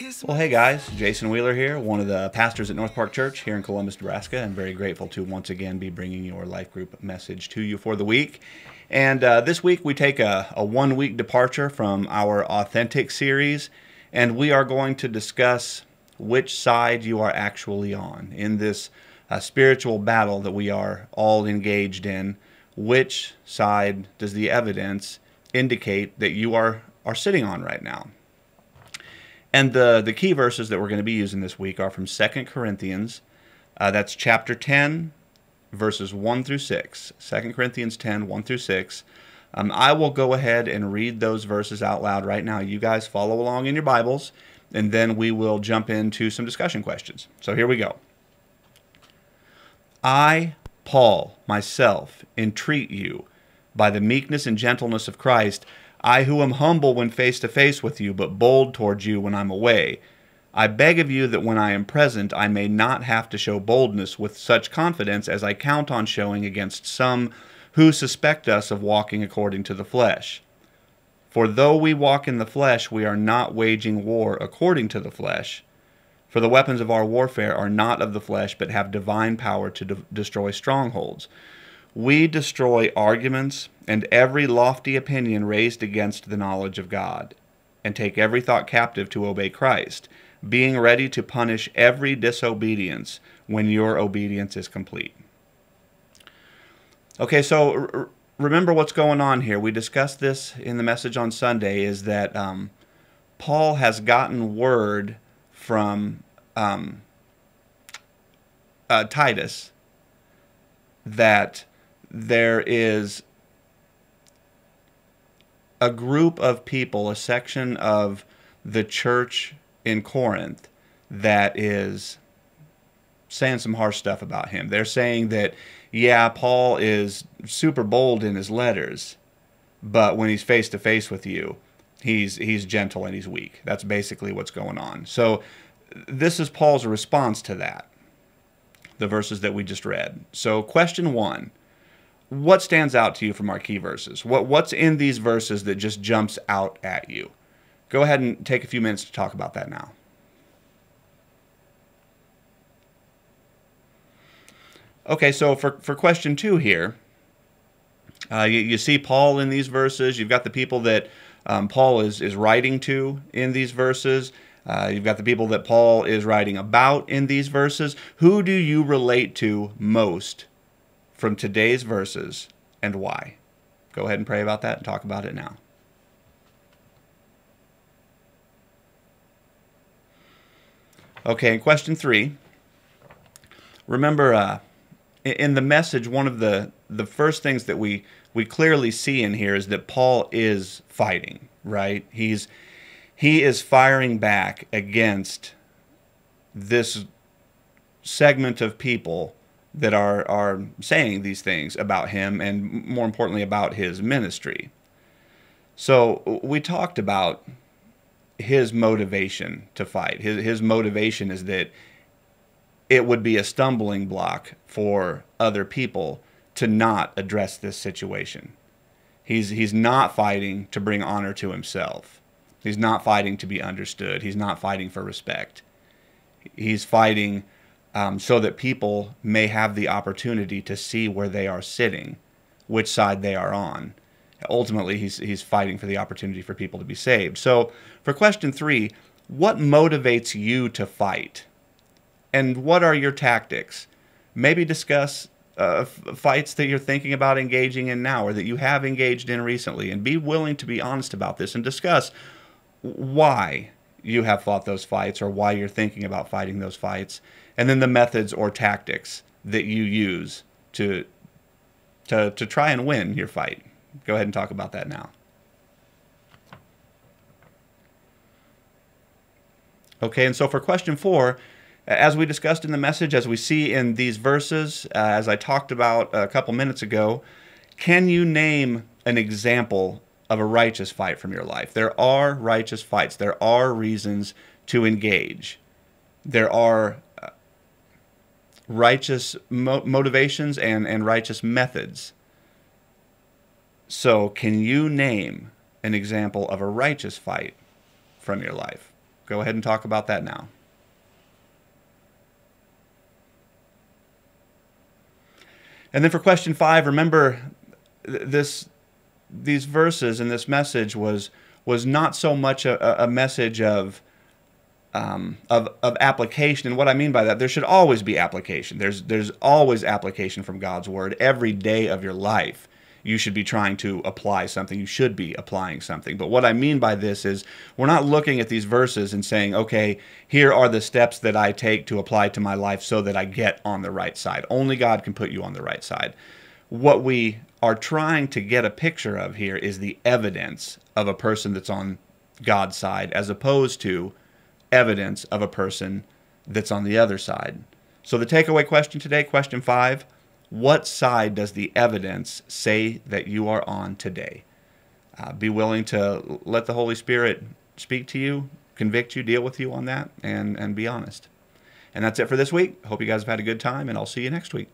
Well, hey guys, Jason Wheeler here, one of the pastors at North Park Church here in Columbus, Nebraska. I'm very grateful to once again be bringing your life group message to you for the week. And uh, this week we take a, a one week departure from our Authentic series, and we are going to discuss which side you are actually on in this uh, spiritual battle that we are all engaged in. Which side does the evidence indicate that you are, are sitting on right now? And the, the key verses that we're going to be using this week are from 2 Corinthians. Uh, that's chapter 10, verses 1 through 6. 2 Corinthians 10, 1 through 6. Um, I will go ahead and read those verses out loud right now. You guys follow along in your Bibles, and then we will jump into some discussion questions. So here we go. I, Paul, myself, entreat you, by the meekness and gentleness of Christ, I who am humble when face to face with you, but bold towards you when I'm away. I beg of you that when I am present, I may not have to show boldness with such confidence as I count on showing against some who suspect us of walking according to the flesh. For though we walk in the flesh, we are not waging war according to the flesh. For the weapons of our warfare are not of the flesh, but have divine power to de- destroy strongholds. We destroy arguments and every lofty opinion raised against the knowledge of God, and take every thought captive to obey Christ, being ready to punish every disobedience when your obedience is complete. Okay, so remember what's going on here. We discussed this in the message on Sunday is that um, Paul has gotten word from um, uh, Titus that there is a group of people, a section of the church in Corinth that is saying some harsh stuff about him. They're saying that, yeah, Paul is super bold in his letters, but when he's face to face with you, he's he's gentle and he's weak. That's basically what's going on. So this is Paul's response to that. The verses that we just read. So question 1, what stands out to you from our key verses? What what's in these verses that just jumps out at you? Go ahead and take a few minutes to talk about that now. Okay, so for, for question two here, uh, you, you, see Paul in these verses. You've got the people that um, Paul is, is writing to in these verses. Uh, you've got the people that Paul is writing about in these verses. Who do you relate to most from today's verses and why? Go ahead and pray about that and talk about it now. Okay, in question three. Remember, uh, in the message, one of the, the first things that we, we clearly see in here is that Paul is fighting, right? He's, he is firing back against this segment of people that are are saying these things about him and more importantly about his ministry. So we talked about his motivation to fight. His his motivation is that it would be a stumbling block for other people to not address this situation. He's he's not fighting to bring honor to himself. He's not fighting to be understood. He's not fighting for respect. He's fighting um, so that people may have the opportunity to see where they are sitting, which side they are on. Ultimately, he's, he's fighting for the opportunity for people to be saved. So, for question three, what motivates you to fight? And what are your tactics? Maybe discuss uh, fights that you're thinking about engaging in now or that you have engaged in recently, and be willing to be honest about this and discuss why you have fought those fights or why you're thinking about fighting those fights and then the methods or tactics that you use to to to try and win your fight. Go ahead and talk about that now. Okay, and so for question four, as we discussed in the message, as we see in these verses, uh, as I talked about a couple minutes ago, can you name an example of a righteous fight from your life? There are righteous fights. There are reasons to engage. There are righteous mo- motivations and, and righteous methods. So, can you name an example of a righteous fight from your life? Go ahead and talk about that now. And then for question five, remember this these verses and this message was was not so much a, a message of um, of, of application. And what I mean by that, there should always be application. There's there's always application from God's word every day of your life you should be trying to apply something. You should be applying something. But what I mean by this is we're not looking at these verses and saying, okay, here are the steps that I take to apply to my life so that I get on the right side. Only God can put you on the right side. What we are trying to get a picture of here is the evidence of a person that's on God's side as opposed to evidence of a person that's on the other side. So the takeaway question today, question five, what side does the evidence say that you are on today? Uh, be willing to let the Holy Spirit speak to you, convict you, deal with you on that, and, and be honest. And that's it for this week. Hope you guys have had a good time, and I'll see you next week.